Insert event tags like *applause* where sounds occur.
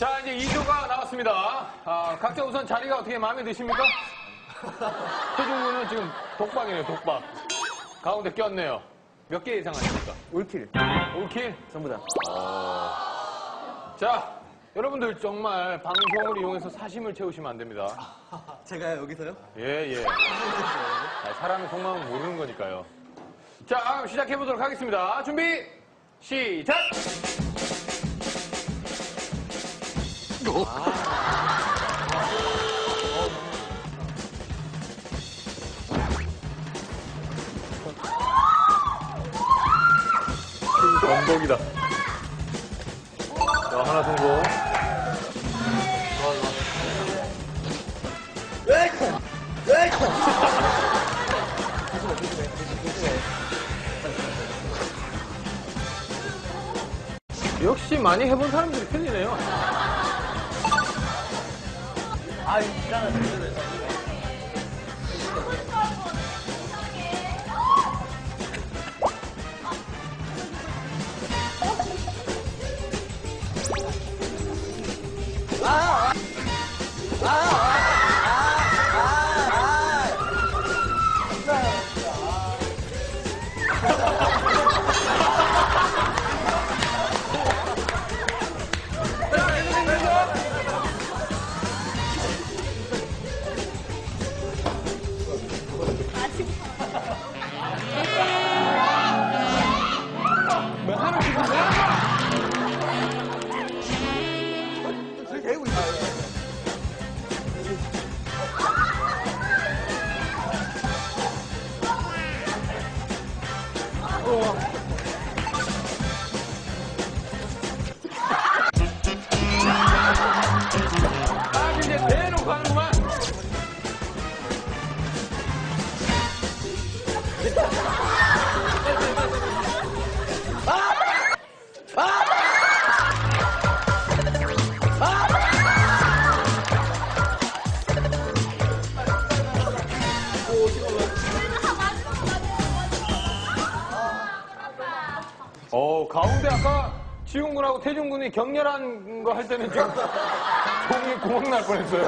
자, 이제 2조가 나왔습니다. 아, 각자 우선 자리가 어떻게 마음에 드십니까? *laughs* 태중 군은 지금 독박이네요, 독박. 가운데 꼈네요. 몇개 예상하십니까? 올킬. 올킬? 전부 다. 자, 여러분들 정말 방송을 이용해서 사심을 채우시면 안 됩니다. *laughs* 제가 여기서요? 예, 예. *laughs* 아, 사람의 속마음은 모르는 거니까요. 자, 그럼 시작해 보도록 하겠습니다. 준비, 시작! 건복이다. 자, 하나 성공. 역시 많이 해본 사람들이 틀리네요. 아, 있잖아. 대고 어, 가운데 아까 지훈 군하고 태준 군이 격렬한 거 할 때는 좀 *laughs* 종이 구멍 날 뻔했어요.